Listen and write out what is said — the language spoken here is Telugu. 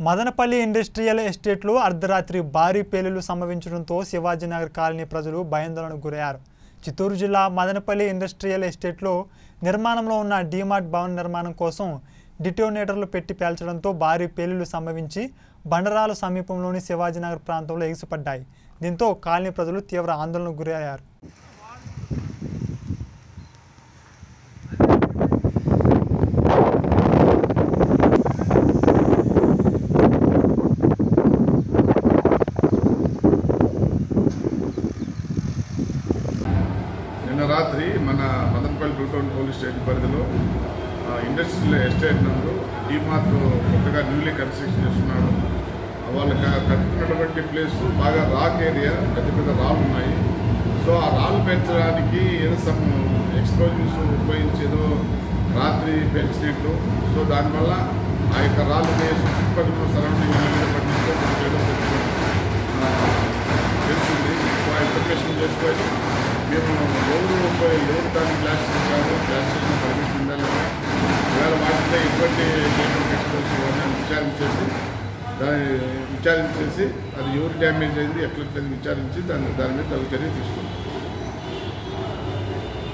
మదనపల్లి ఇండస్ట్రియల్ ఎస్టేట్లో అర్ధరాత్రి భారీ పేలులు సంభవించడంతో శివాజీనగర్ కాలనీ ప్రజలు భయాందోళనకు గురయ్యారు. చిత్తూరు జిల్లా మదనపల్లి ఇండస్ట్రియల్ ఎస్టేట్లో నిర్మాణంలో ఉన్న డీమార్ట్ భవన నిర్మాణం కోసం డిటోనేటర్లు పెట్టి పేల్చడంతో భారీ పేలులు సంభవించి బండరాల సమీపంలోని శివాజీనగర్ ప్రాంతంలో ఎగిసిపడ్డాయి. దీంతో కాలనీ ప్రజలు తీవ్ర ఆందోళనకు గురయ్యారు. నిన్న రాత్రి మన Madanapalle two town police station పరిధిలో ఇండస్ట్రియల్ ఎస్టేట్ నందు డీమార్ట్ కొత్తగా న్యూలీ కన్స్ట్రక్షన్ చేస్తున్నాడు. వాళ్ళు కట్టుకున్నటువంటి ప్లేస్ బాగా రాక్ ఏరియా పెద్ద పెద్ద రాళ్ళు ఉన్నాయి. సో ఆ రాళ్ళు పెంచడానికి ఏదో సమ్ ఎక్స్ప్లోజివ్స్ ఉపయోగించి ఏదో రాత్రి పెంచినట్లు. సో దానివల్ల ఆ యొక్క రాళ్ళు చుట్టుపక్కల సరౌండింగ్ మీద పడినట్టు తెలిసింది సో ఆ ఇన్ఫర్మేషన్ చేసుకొని మేము ఎవరు ఎవరు కానీ క్లాస్ చేశారు క్లాస్ చేసిన పర్మిషన్ ఉందా లేదా ఇవాళ వాటిలో ఎటువంటి పేమెంట్ ఎక్స్పోజ్ అని విచారించేసి దాన్ని విచారించేసి అది ఎవరు డ్యామేజ్ అయింది ఎట్లా విచారించి దాన్ని దాని మీద తగు చర్య తీసుకుంటాం.